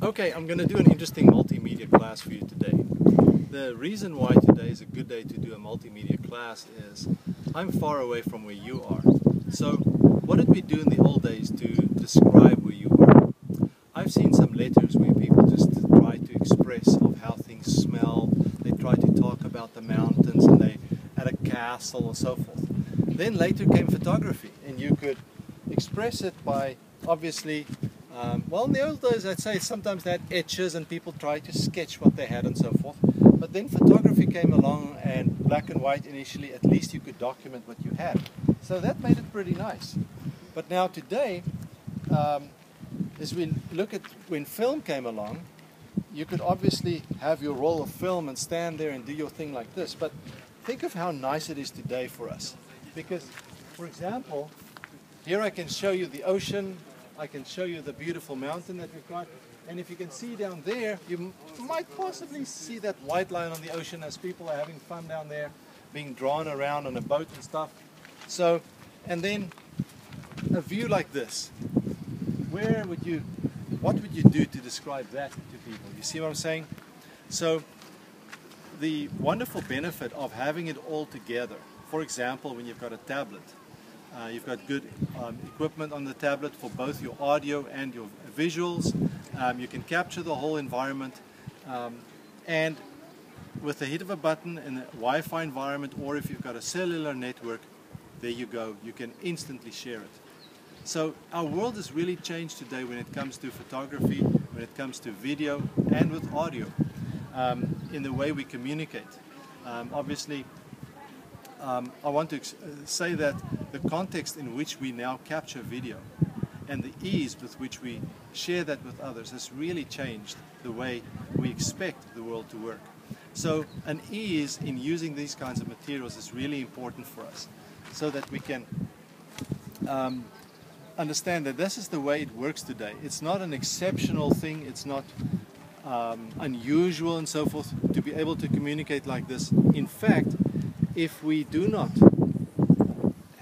Okay, I'm going to do an interesting multimedia class for you today. The reason why today is a good day to do a multimedia class is I'm far away from where you are. So what did we do in the old days to describe where you were? I've seen some letters where people just try to express of how things smell. They try to talk about the mountains and they at a castle and so forth. Then later came photography and you could express it by obviously um, well, in the old days, I'd say sometimes they had etches and people tried to sketch what they had and so forth. But then photography came along and black and white initially, at least you could document what you had. So that made it pretty nice. But now today, um, as we look at when film came along, you could obviously have your roll of film and stand there and do your thing like this. But think of how nice it is today for us. Because, for example, here I can show you the ocean, I can show you the beautiful mountain that we've got. And if you can see down there, you might possibly see that white line on the ocean as people are having fun down there, being drawn around on a boat and stuff. So, and then a view like this. Where would you, what would you do to describe that to people? You see what I'm saying? So, the wonderful benefit of having it all together, for example, when you've got a tablet, uh, you've got good um, equipment on the tablet for both your audio and your visuals. Um, you can capture the whole environment um, and with the hit of a button in a Wi-Fi environment or if you've got a cellular network, there you go. You can instantly share it. So our world has really changed today when it comes to photography, when it comes to video and with audio um, in the way we communicate. Um, obviously, um, I want to uh, say that the context in which we now capture video and the ease with which we share that with others has really changed the way we expect the world to work. So an ease in using these kinds of materials is really important for us so that we can um, understand that this is the way it works today. It's not an exceptional thing, it's not um, unusual and so forth to be able to communicate like this. In fact, if we do not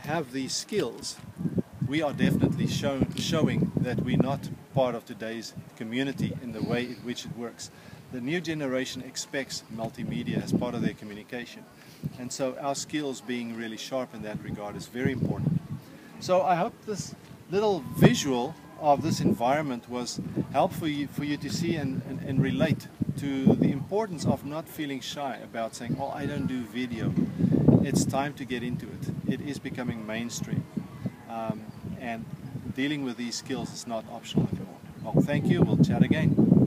have these skills, we are definitely show, showing that we're not part of today's community in the way in which it works. The new generation expects multimedia as part of their communication. And so our skills being really sharp in that regard is very important. So I hope this little visual of this environment was helpful for you, to see and, and, and relate to the importance of not feeling shy about saying, oh, I don't do video. It's time to get into it. It is becoming mainstream. Um, and dealing with these skills is not optional anymore. Well, thank you. We'll chat again.